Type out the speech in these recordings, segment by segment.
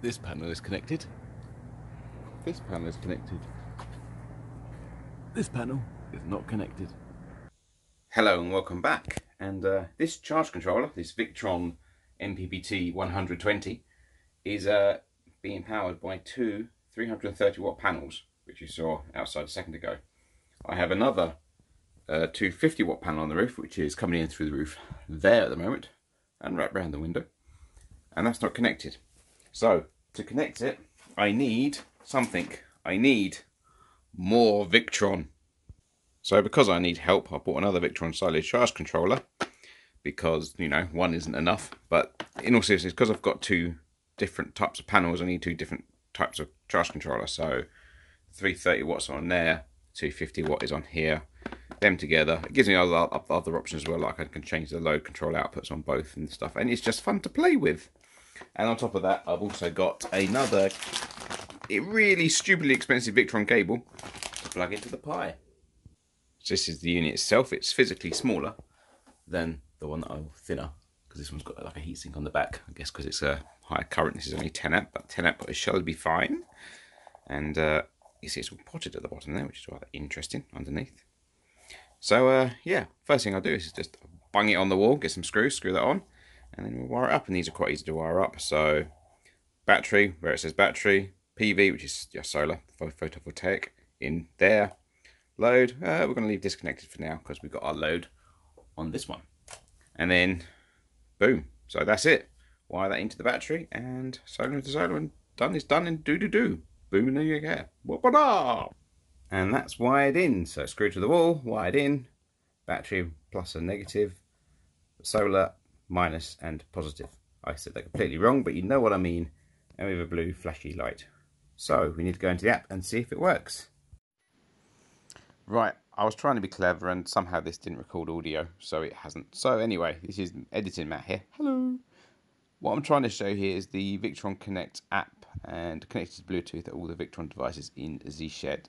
This panel is connected. This panel is connected. This panel is not connected. Hello and welcome back. And uh, this charge controller, this Victron MPPT 120, is uh, being powered by two 330 watt panels, which you saw outside a second ago. I have another uh, 250 watt panel on the roof, which is coming in through the roof there at the moment, and right behind the window. And that's not connected. So, to connect it, I need something. I need more Victron. So because I need help, I bought another Victron silage charge controller because, you know, one isn't enough. But in all seriousness, because I've got two different types of panels, I need two different types of charge controller. So 330 watts on there, 250 watt is on here. Them together, it gives me other, other options as well, like I can change the load control outputs on both and stuff. And it's just fun to play with. And on top of that, I've also got another really stupidly expensive Victron cable to plug into the Pi. This is the unit itself. It's physically smaller than the one that I'm thinner because this one's got like a heatsink on the back. I guess because it's a higher current. This is only 10 amp, but 10 amp it shall be fine. And uh, you see it's all potted at the bottom there, which is rather interesting underneath. So uh, yeah, first thing I'll do is just bung it on the wall, get some screws, screw that on, and then we'll wire it up. And these are quite easy to wire up. So battery, where it says battery, PV, which is just solar, photovoltaic, in there. Load, uh, we're going to leave disconnected for now because we've got our load on this one. And then, boom. So that's it. Wire that into the battery and solar into solar and done is done and do do do. Boom in the air. And that's wired in. So screwed to the wall, wired in, battery plus a negative, solar minus and positive. I said that completely wrong, but you know what I mean. And we have a blue flashy light. So we need to go into the app and see if it works. Right, I was trying to be clever and somehow this didn't record audio, so it hasn't. So anyway, this is editing Matt here. Hello. What I'm trying to show here is the Victron Connect app and connected to Bluetooth all the Victron devices in Z Shed.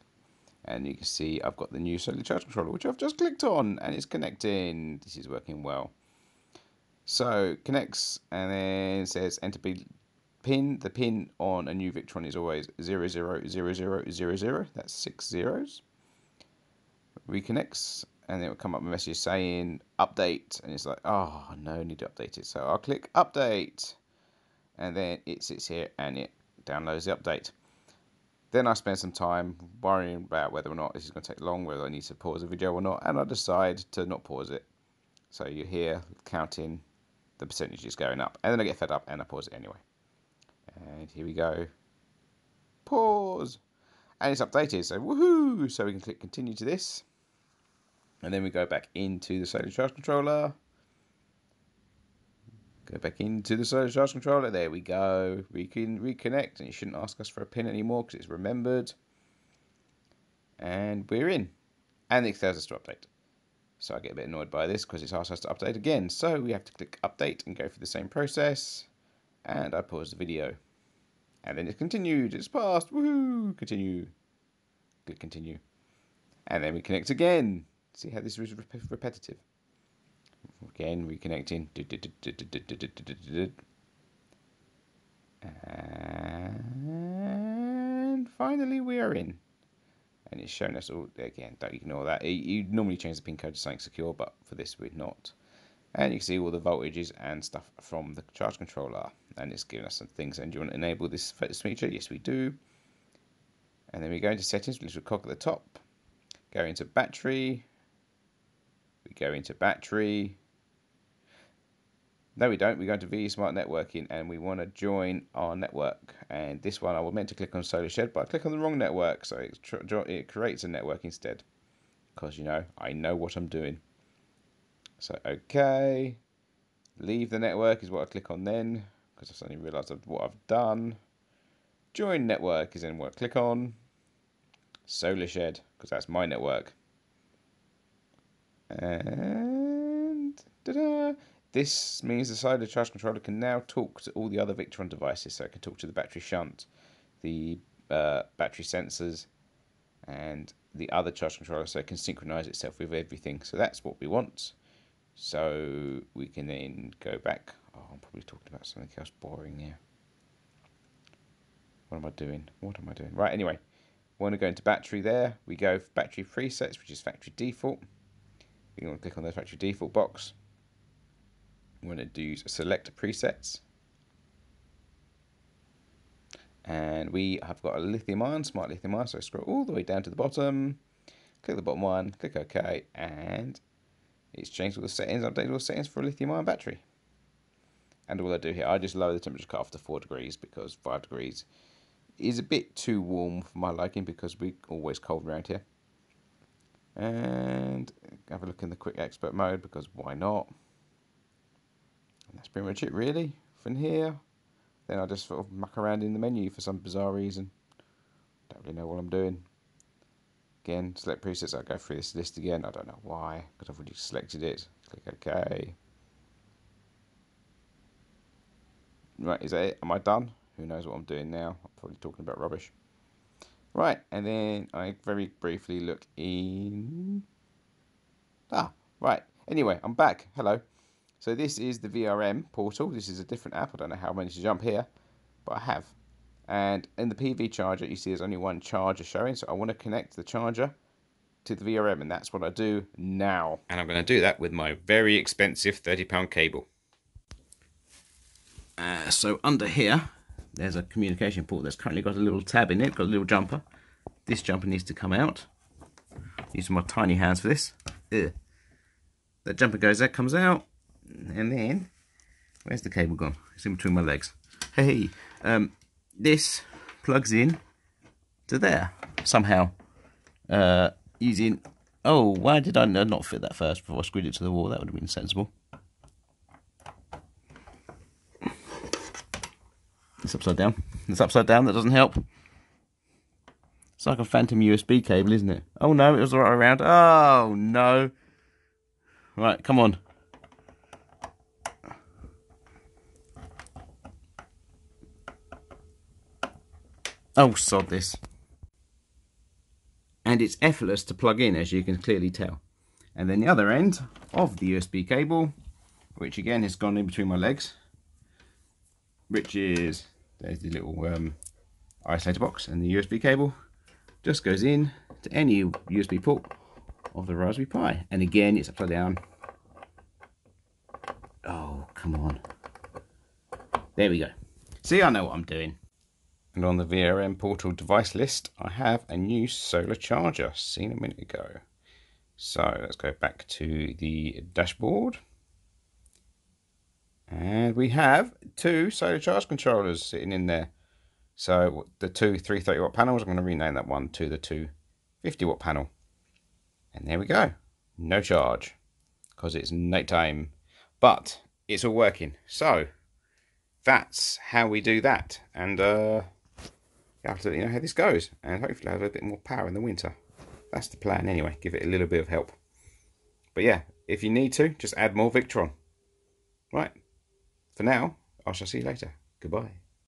And you can see I've got the new Solar Charge Controller, which I've just clicked on and it's connecting. This is working well. So connects and then says enter pin. The pin on a new Victron is always 000000. That's six zeros. Reconnects and then it will come up a message saying update. And it's like oh no need to update it. So I'll click update. And then it sits here and it downloads the update. Then I spend some time worrying about whether or not this is going to take long whether I need to pause the video or not and I decide to not pause it. So you hear counting the percentage is going up and then I get fed up and I pause it anyway and here we go pause and it's updated so woohoo so we can click continue to this and then we go back into the Solar Charge Controller. Go back into the Solar Charge Controller. There we go. We can reconnect, and it shouldn't ask us for a pin anymore because it's remembered. And we're in. And it tells us to update. So I get a bit annoyed by this because it's asked us to update again. So we have to click update and go through the same process. And I pause the video. And then it's continued. It's passed. Woohoo! Continue. Click continue. And then we connect again. See how this is repetitive. Again, reconnecting. And finally we are in. And it's showing us all, again, don't ignore that. You normally change the pin code to something secure, but for this we're not. And you can see all the voltages and stuff from the charge controller. And it's giving us some things. And do you want to enable this feature? Yes, we do. And then we go into settings, little cog at the top. Go into battery, we go into battery. No, we don't. We go into VE Smart Networking and we want to join our network. And this one, I was meant to click on Solar Shed, but I click on the wrong network. So it, it creates a network instead. Because, you know, I know what I'm doing. So, okay. Leave the network is what I click on then. Because I suddenly realised what I've done. Join network is then what I click on. Solar Shed, because that's my network. And da-da, this means the Solar Charge Controller can now talk to all the other Victron devices. So it can talk to the battery shunt, the uh, battery sensors, and the other charge controller so it can synchronize itself with everything. So that's what we want. So we can then go back. Oh, I'm probably talking about something else boring here. what am I doing? What am I doing? Right, anyway, we want to go into battery there. We go battery presets, which is factory default. We want to click on the factory default box. We want to do select presets. And we have got a lithium ion, smart lithium ion. So scroll all the way down to the bottom, click the bottom one, click OK, and it's changed all the settings, updated all the settings for a lithium ion battery. And all I do here, I just lower the temperature cut off to 4 degrees because 5 degrees is a bit too warm for my liking because we're always cold around here. And have a look in the quick expert mode because why not? And that's pretty much it really from here. Then I just sort of muck around in the menu for some bizarre reason. Don't really know what I'm doing. Again, select presets, I'll go through this list again. I don't know why, because I've already selected it. Click OK. Right, is that it? Am I done? Who knows what I'm doing now? I'm probably talking about rubbish. Right, and then I very briefly look in... Ah, right. Anyway, I'm back. Hello. So this is the VRM portal. This is a different app. I don't know how I managed to jump here, but I have. And in the PV charger, you see there's only one charger showing. So I want to connect the charger to the VRM, and that's what I do now. And I'm going to do that with my very expensive £30 cable. Uh, so under here, there's a communication port that's currently got a little tab in it, got a little jumper. This jumper needs to come out. Using my tiny hands for this. Ugh. That jumper goes there, comes out, and then where's the cable gone? It's in between my legs. Hey, um, this plugs in to there somehow. Uh, using oh, why did I not fit that first before I screwed it to the wall? That would have been sensible. It's upside down. It's upside down. That doesn't help. It's like a phantom USB cable, isn't it? Oh no, it was right around. Oh no. Right, come on. Oh, sod this. And it's effortless to plug in, as you can clearly tell. And then the other end of the USB cable, which again has gone in between my legs, which is there's the little um, isolator box and the USB cable just goes in to any USB port of the Raspberry Pi. And again it's upside down. Oh come on. There we go. See I know what I'm doing and on the VRM portal device list I have a new solar charger seen a minute ago so let's go back to the dashboard and we have two solar charge controllers sitting in there. So the two 330 watt panels, I'm going to rename that one to the 250 watt panel. And there we go. No charge because it's nighttime. But it's all working. So that's how we do that. And uh, you you know how this goes. And hopefully have a bit more power in the winter. That's the plan anyway. Give it a little bit of help. But yeah, if you need to, just add more Victron. Right. For now, I shall see you later. Goodbye.